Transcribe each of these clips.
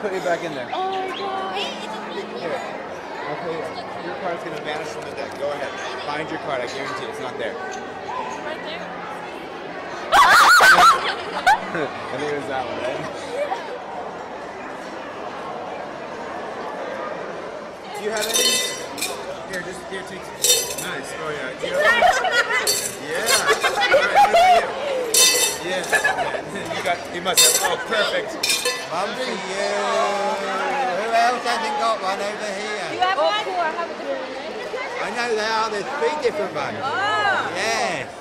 put you back in there. Oh my god. Here. Okay, your card's gonna vanish from the deck. Go ahead. Find your card. I guarantee it's not there. Right there. I think it was that one, right? Do you have any? Here, just here, take. Nice. Oh yeah. Do you have Yeah. All right, what about you? Got. You must have. Oh, perfect. One for you. Who else hasn't got one over here? You have one? Cool, I have a different one. Eh? I know they are. There's three different ones. Oh. Yes.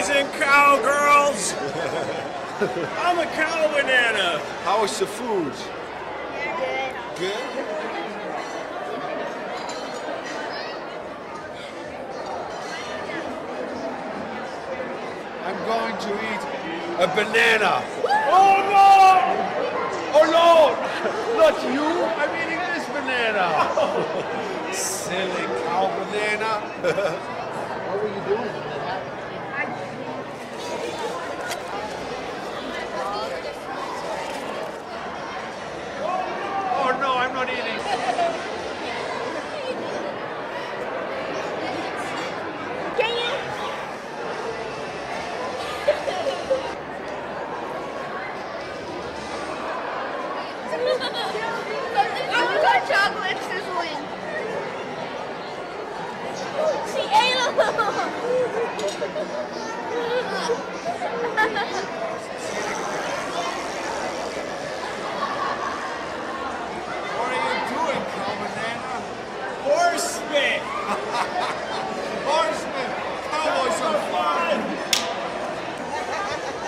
Boys and cowgirls! I'm a cow banana! How is the food? Good. Good. I'm going to eat a banana. Oh no! Oh no! Not you! I'm eating this banana. Silly cow banana. what were you doing? Oh no, I'm not eating. Can you? I got chocolates this win. She ate What are you doing, cow banana? Horseman! Horseman! Cowboys on fire!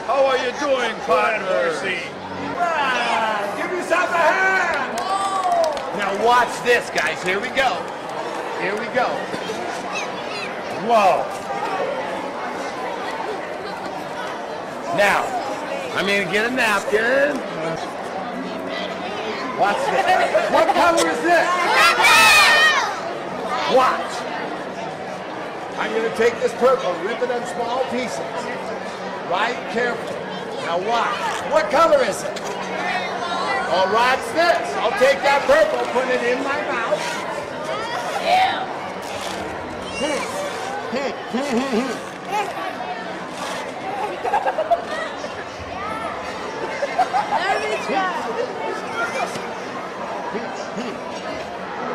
How are you doing, partner? Give yourself a hand! Oh. Now watch this, guys. Here we go. Here we go. Whoa. Now, I'm gonna get a napkin. Watch this. What color is this? Watch. I'm gonna take this purple, rip it in small pieces. Right? Careful. Now watch. What color is it? Oh, watch this. I'll take that purple, put it in my mouth.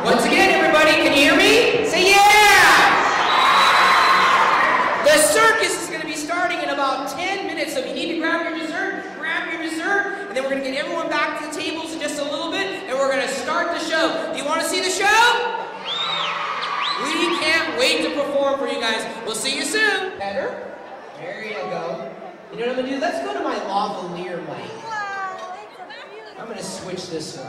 Once again, everybody, can you hear me? Say yeah! The circus is going to be starting in about 10 minutes, so if you need to grab your dessert, grab your dessert, and then we're going to get everyone back to the tables in just a little bit, and we're going to start the show. Do you want to see the show? We can't wait to perform for you guys. We'll see you soon. Better? There you go. You know what I'm going to do? Let's go to my lavalier mic. I'm going to switch this one.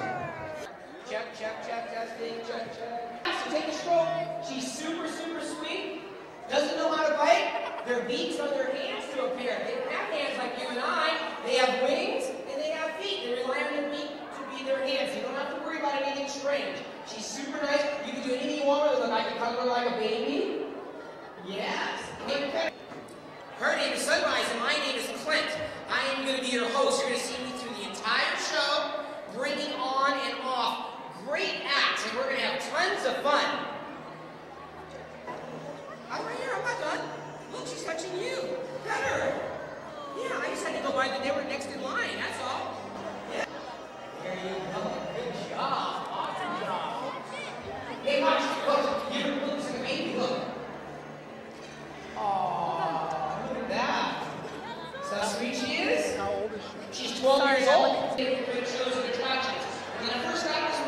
Check, check, check, testing, check, check. So take a stroll. She's super, super sweet. Doesn't know how to bite. Their beaks on their hands to a appear. They have hands like you and I. They have wings and they have feet. They rely on their beak to be their hands. You don't have to worry about anything strange. She's super nice. You can do anything you want with her. I can cuddle her like a baby. Yes. Her name is Sunrise and my name is Clint. I am going to be your host. You're going to see me through the entire show, bringing on and off great acts, and we're going to have tons of fun. I'm right here. I'm not done. Look, she's touching you. Better. Yeah, I just had to go by the they were next in line. That's all. Yeah. There you go. Good job. Awesome job. Hey, watch. Look. You look looks like a baby. Look. Aww, look at that. See how sweet she is? How old is she? She's 12 years old. Great shows and attractions. When I first got this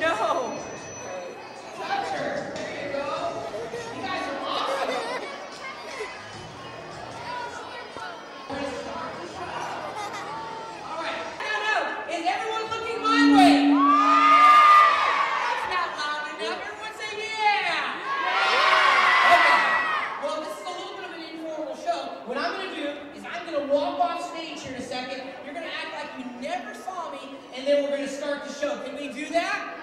no. Tucker, there you go. You guys are awesome. All right. No, no. Is everyone looking my way? That's not loud enough. Everyone say yeah. Okay. Well, this is a little bit of an informal show. What I'm going to do is I'm going to walk off stage here in a second. You're going to act like you never saw me, and then we're going to start the show. Can we do that?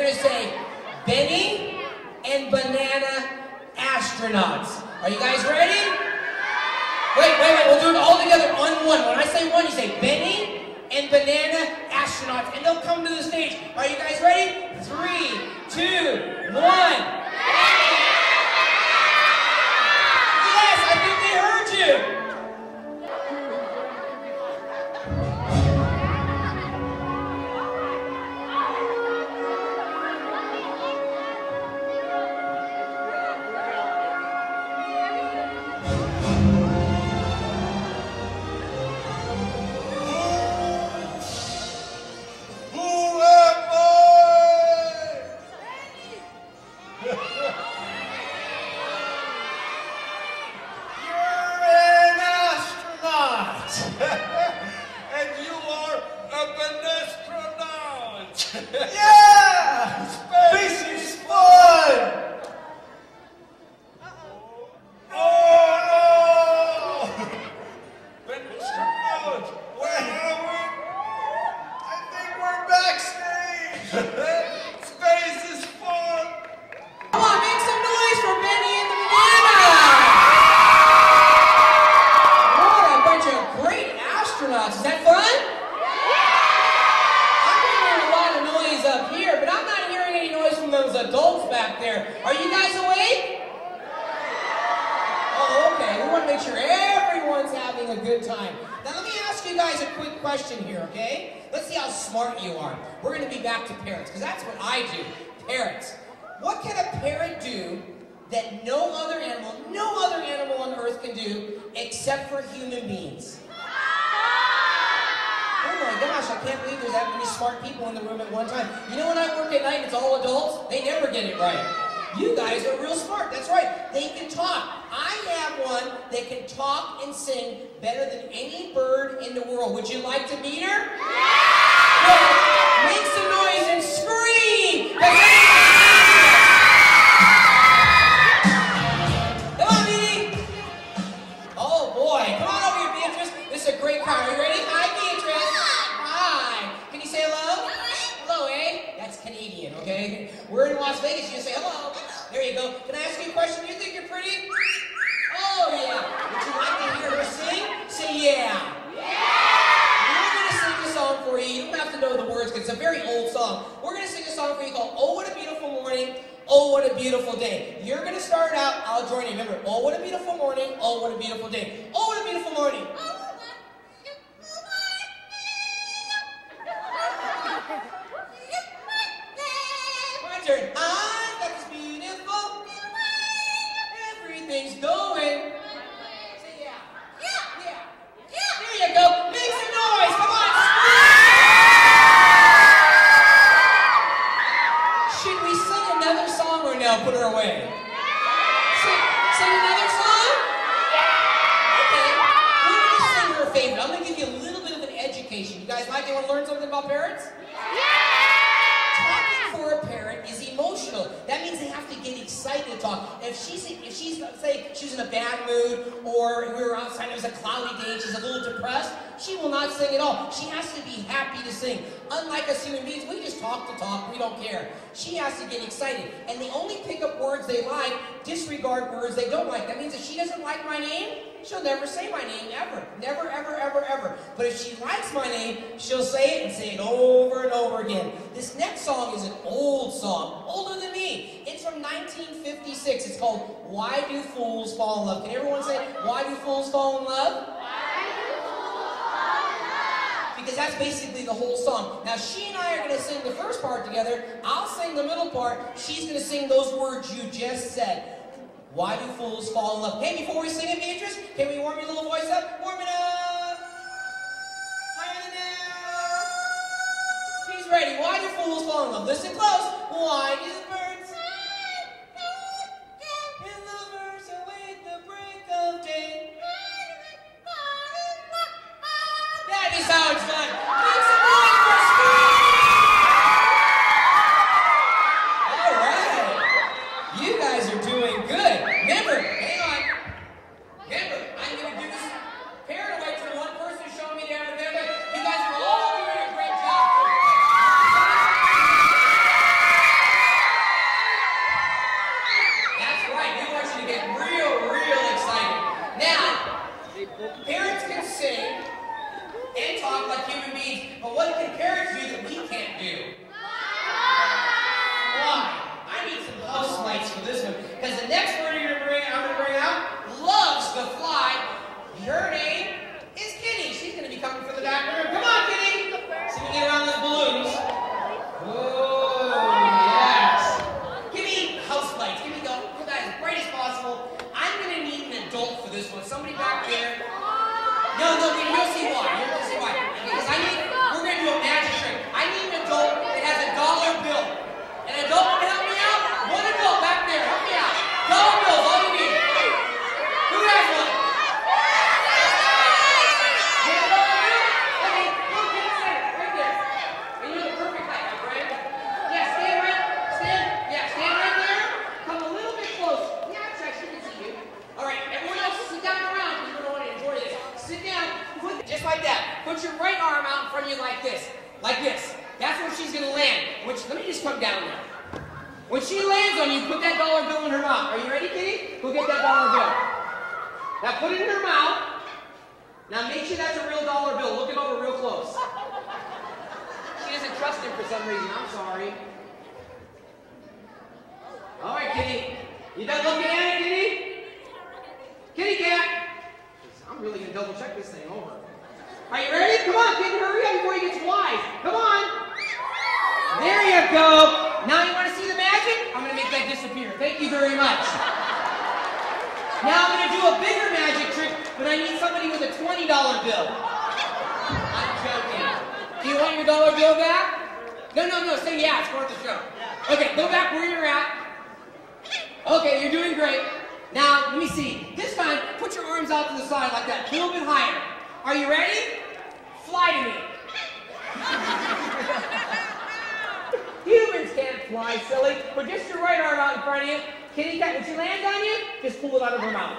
Going to say, Benny and Banana astronauts. Are you guys ready? Wait, wait, wait, we'll do it all together on one. When I say one, you say Benny and Banana astronauts, and they'll come to the stage. Are you guys ready? Three, two, one. Yes, I think they heard you. Say, she's in a bad mood, or we were outside, and it was a cloudy day, and she's a little depressed, she will not sing at all. She has to be happy to sing. Unlike us human beings, we just talk to talk, we don't care. She has to get excited. And they only pick up words they like, disregard words they don't like. That means if she doesn't like my name, she'll never say my name ever. Never, ever, ever, ever. But if she likes my name, she'll say it and say it over and over again. This next song is an old song, older than me. It's from 1956. It's called Why Do Fools Fall in Love? Can everyone say, Why Do Fools Fall in Love? Why Do Fools? Because that's basically the whole song. Now, she and I are going to sing the first part together. I'll sing the middle part. She's going to sing those words you just said. Why do fools fall in love? Hey, before we sing it, Beatrice, can we warm your little voice up? Warm it up. Higher than now. She's ready. Why do fools fall in love? Listen close. Why do birds disappear. Thank you very much. Now I'm going to do a bigger magic trick, but I need somebody with a $20 bill. I'm joking. Do you want your dollar bill back? No, no, no. Say yeah. It's part of the show. Okay, go back where you're at. Okay, you're doing great. Now, let me see. This time, put your arms out to the side like that, a little bit higher. Are you ready? Fly to me fly silly. But just your right arm out in front of you. Kitty cat, when she lands on you, just pull it out of her mouth.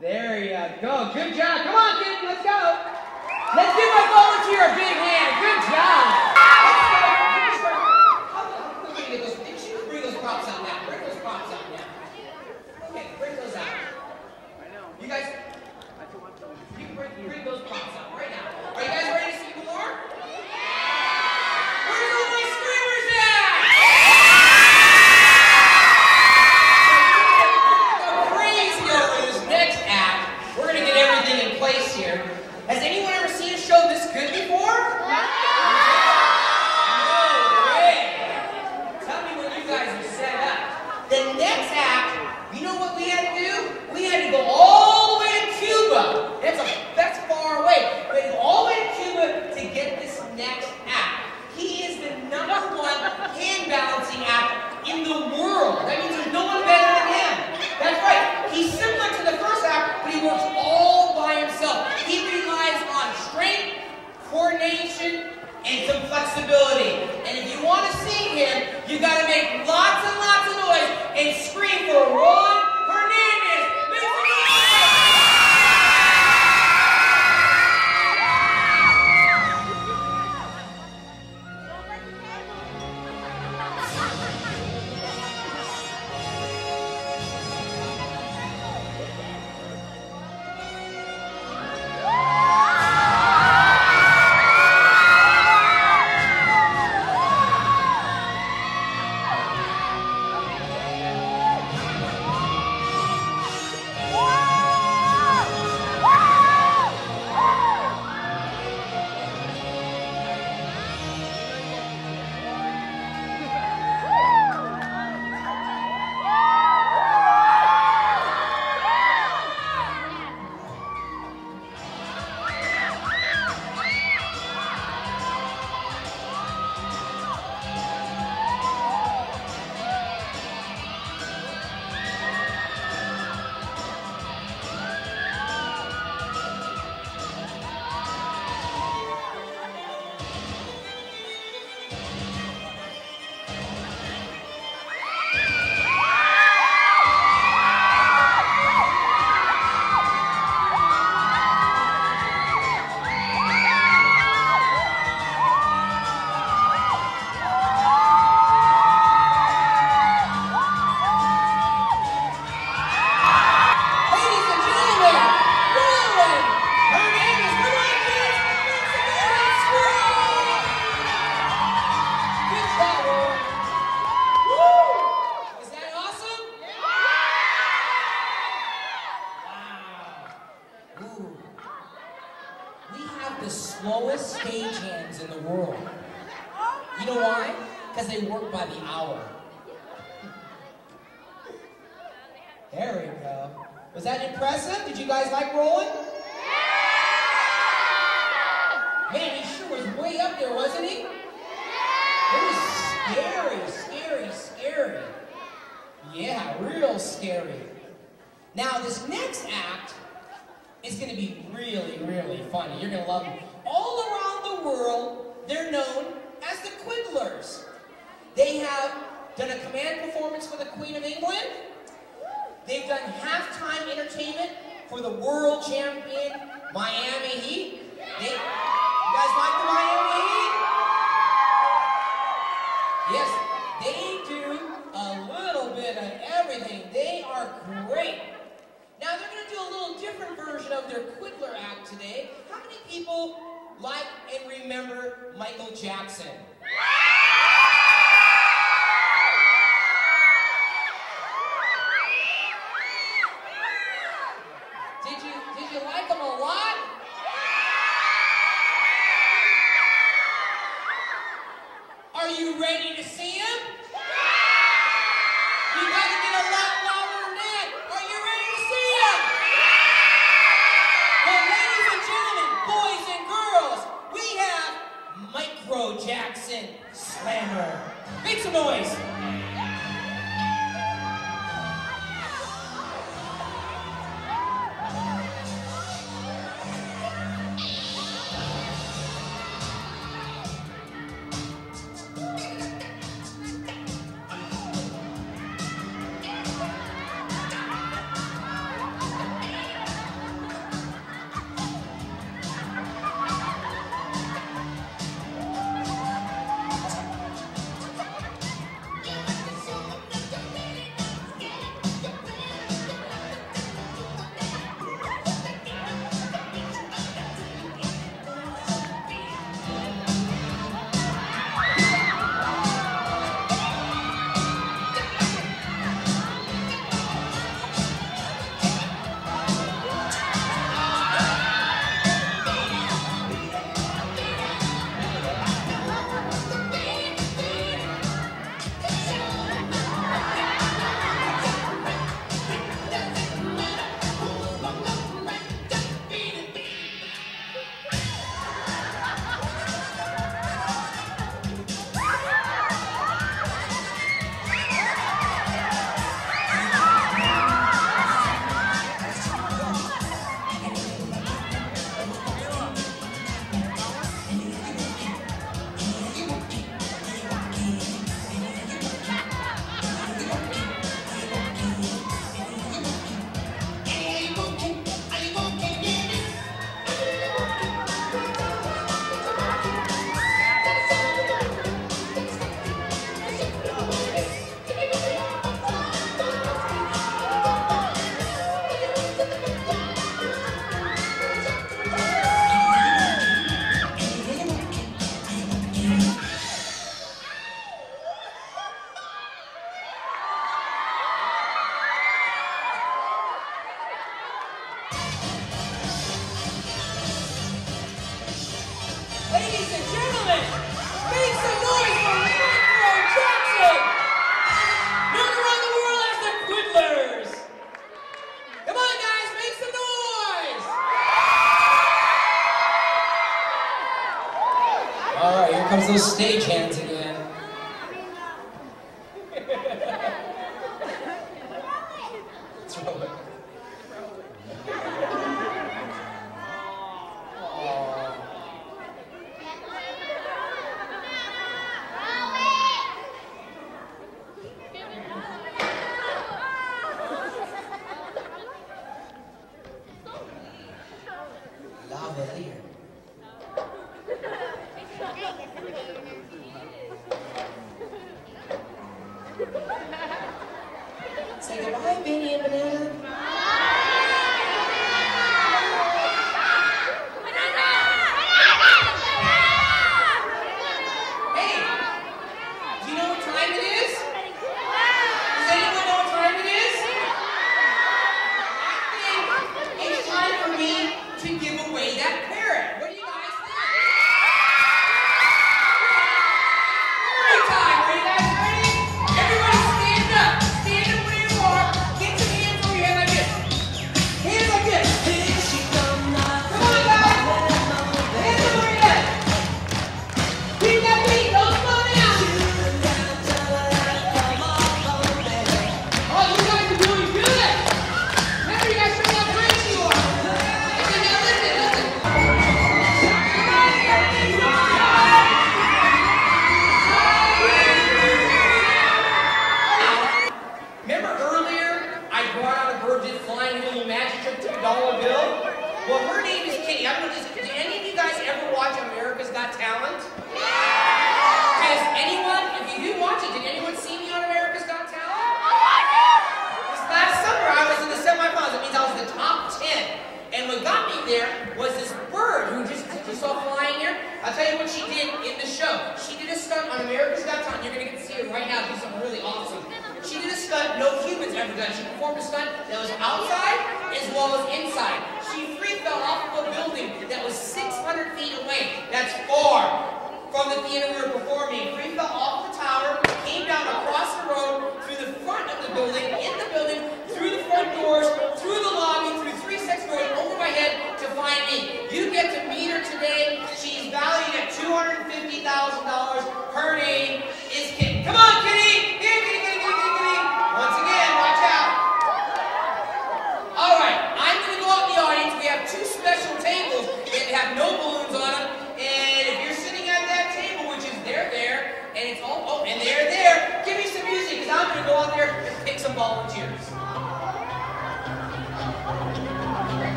There you go. Good job. Come on, kitty. Let's go. Let's give my volunteer. a big hand. Good job. You guys, you bring, bring those props out. champion Miami Heat. They, you guys like the Miami Heat? Yes, they do a little bit of everything. They are great. Now they're going to do a little different version of their Quiddler act today. How many people like and remember Michael Jackson? stagehands again.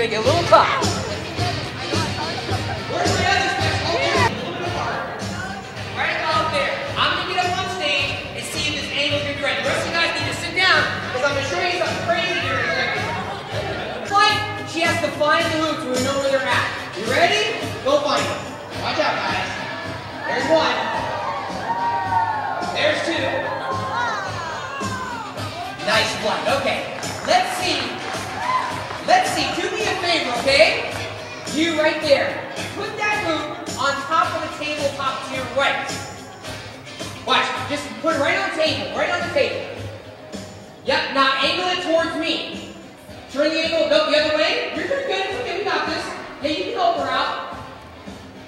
Going to get a little tough. Right about there. I'm going to get up on stage and see if this angle's going to. The rest of you guys need to sit down because I'm going to show you something crazy. But she has to find the hoops so we know where they're at. You ready? Go find them. Watch out, guys. There's one. There's two. Nice one. Okay. Okay? You right there. Put that hoop on top of the tabletop to your right. Watch. Just put it right on the table. Right on the table. Yep. Now angle it towards me. Turn the angle, no, the other way. You're doing good. It's okay, we got this. Yeah, you can help her out.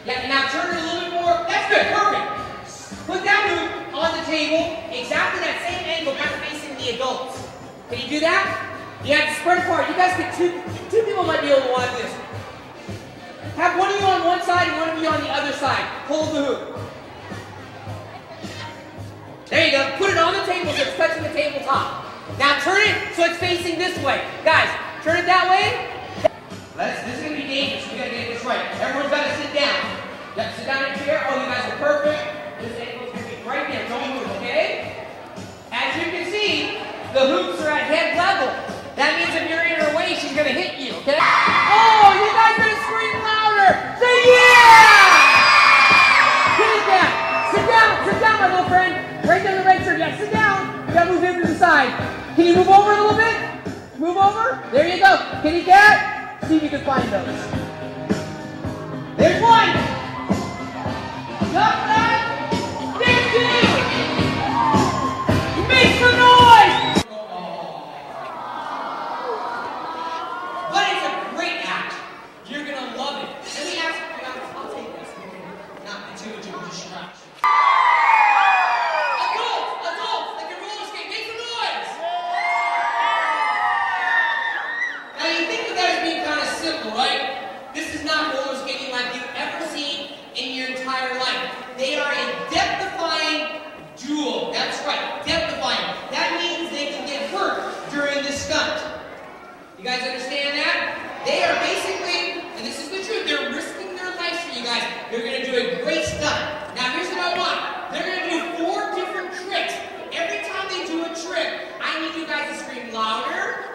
Yeah, now turn it a little bit more. That's good, perfect. Put that hoop on the table, exactly that same angle, of facing the adults. Can you do that? You to spread apart. You guys get two, two people might be able to watch this. Have one of you on one side and one of you on the other side. Hold the hoop. There you go. Put it on the table so it's touching the tabletop. Now turn it so it's facing this way. Guys, turn it that way. Let's, this is going to be dangerous. We got to get this right. Everyone's got to sit down. Yep, sit down in a chair. Oh, you guys are perfect. This angle's going to be right there. Don't move, okay? As you can see, the hoops are at head level. That means if you're in her way, she's to hit you, okay? Oh, you guys better scream louder. Say yeah! Sit it down. Sit down. Sit down, my little friend. Right down the red shirt. Yeah, sit down. You gotta move him to the side. Can you move over a little bit? Move over. There you go. Kitty cat. See if you can find those. There's one. Got that? Make some noise. But it's a great act. You're gonna love it. Let me ask you guys. I'll take this. Not the two of you, just stretch. Adults, adults, like a roller skate, make some noise. Now you think of that as being kind of simple, right? This is not roller skating like you've ever seen in your entire life. They are a death-defying duel. That's right, death-defying. That means they can get hurt during this stunt. You guys understand that? They are basically, and this is the truth, they're risking their lives for you guys. They're going to do a great stunt. Now here's what I want. They're going to do four different tricks. Every time they do a trick, I need you guys to scream louder,